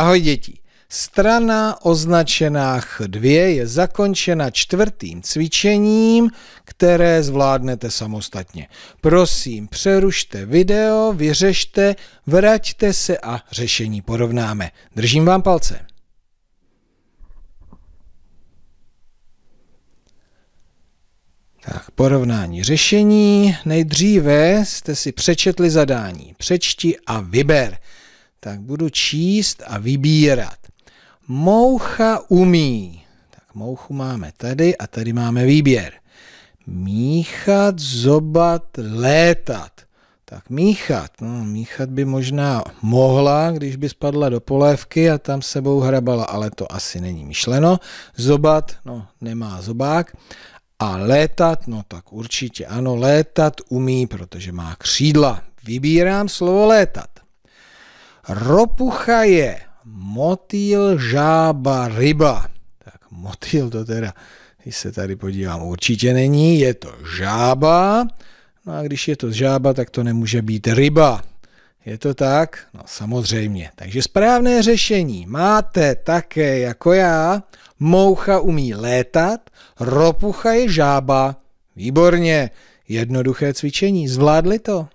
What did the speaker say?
Ahoj děti. Strana označená Ch2 je zakončena čtvrtým cvičením, které zvládnete samostatně. Prosím, přerušte video, vyřešte, vraťte se a řešení porovnáme. Držím vám palce. Tak, porovnání řešení. Nejdříve jste si přečetli zadání. Přečti a vyber. Tak budu číst a vybírat. Moucha umí. Tak mouchu máme tady a tady máme výběr. Míchat, zobat, létat. Tak míchat, no míchat by možná mohla, když by spadla do polévky a tam sebou hrabala, ale to asi není myšleno. Zobat, no nemá zobák. A létat, no tak určitě ano, létat umí, protože má křídla. Vybírám slovo létat. Ropucha je motýl, žába, ryba. Tak motýl to teda, když se tady podívám, určitě není, je to žába. No a když je to žába, tak to nemůže být ryba. Je to tak? No samozřejmě. Takže správné řešení máte také jako já. Moucha umí létat, ropucha je žába. Výborně. Jednoduché cvičení. Zvládli to?